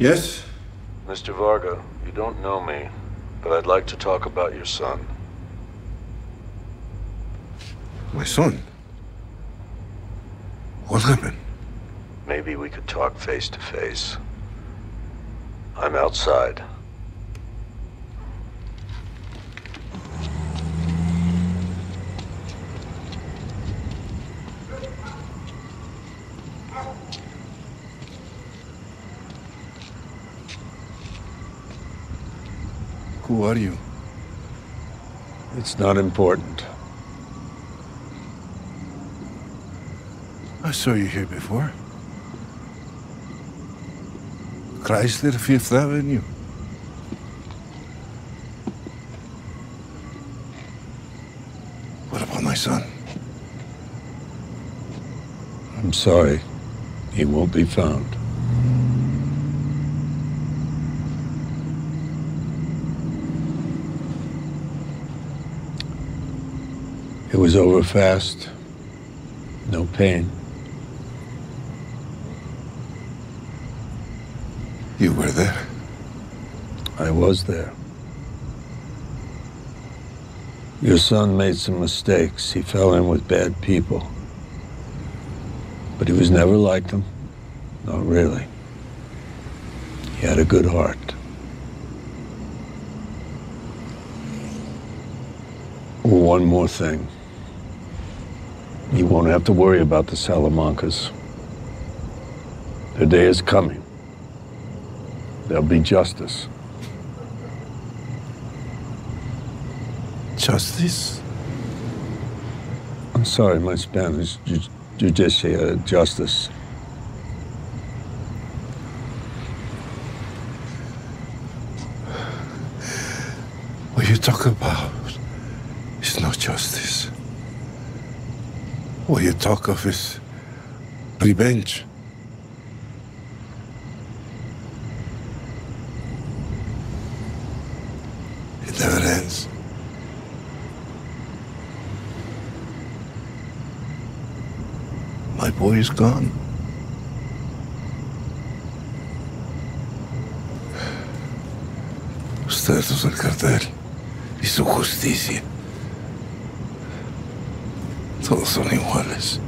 Yes? Mr. Varga, you don't know me, but I'd like to talk about your son. My son? What happened? Maybe we could talk face to face. I'm outside. Who are you? It's not important. I saw you here before. Chrysler Fifth Avenue. What about my son? I'm sorry. He won't be found. It was over fast. No pain. You were there. I was there. Your son made some mistakes. He fell in with bad people. But he was never like them. Not really. He had a good heart. One more thing. You won't have to worry about the Salamancas. Their day is coming. There'll be justice. Justice? I'm sorry, my Spanish. Ju- Justicia, uh, justice. What you talk about is not justice. What you talk of is revenge. It never ends. My boy is gone. Ustedes el cartel y su justicia. Todos son iguales.